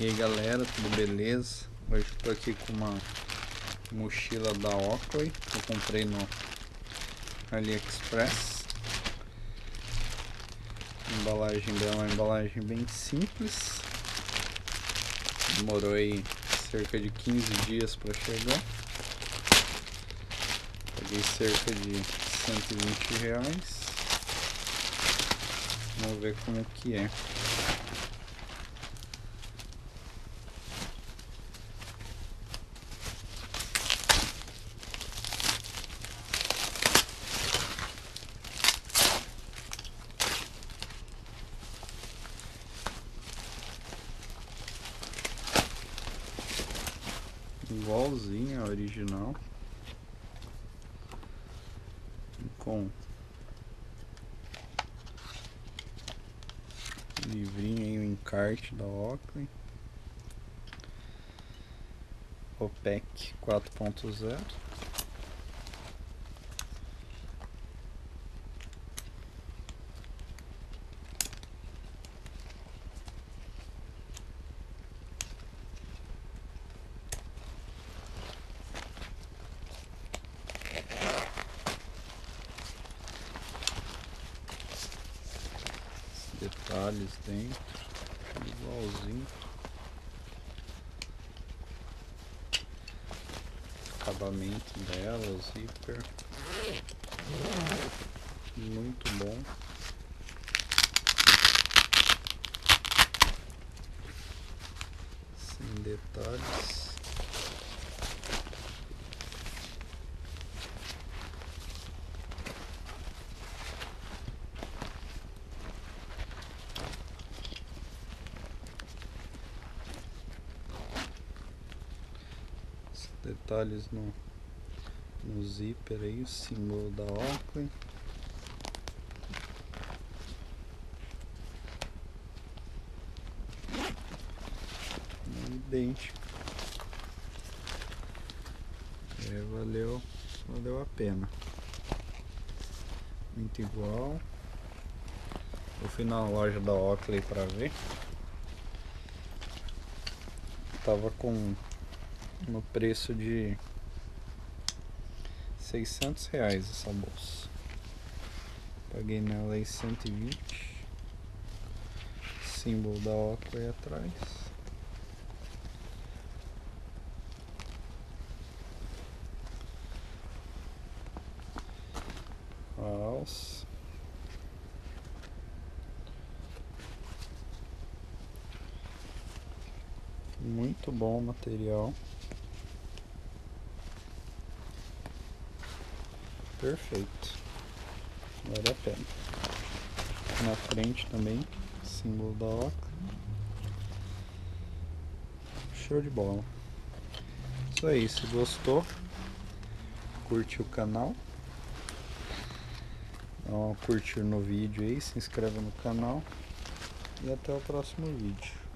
E aí galera, tudo beleza? Hoje tô aqui com uma mochila da Oakley que eu comprei no AliExpress. A embalagem dela é uma embalagem bem simples. Demorou aí cerca de 15 dias para chegar. Paguei cerca de 120 reais. Vamos ver como que é. Igualzinha a original. Com livrinho aí, o encarte da Oakley. OPEC 4.0 detalhes dentro, igualzinho. Acabamento dela, zíper. Muito bom. Sem detalhes. Detalhes no, no zíper aí, o símbolo da Oakley. idêntico. É, valeu, valeu a pena. Muito igual. Eu fui na loja da Oakley para ver. Tava com no preço de 600 reais essa bolsa. Paguei nela aí 120. Símbolo da Oakley atrás. alça. Muito bom material. Perfeito. Vale a pena. Na frente também, símbolo da Oca. Show de bola. Isso aí, se gostou, curte o canal. Dá uma curtir no vídeo aí, se inscreve no canal. E até o próximo vídeo.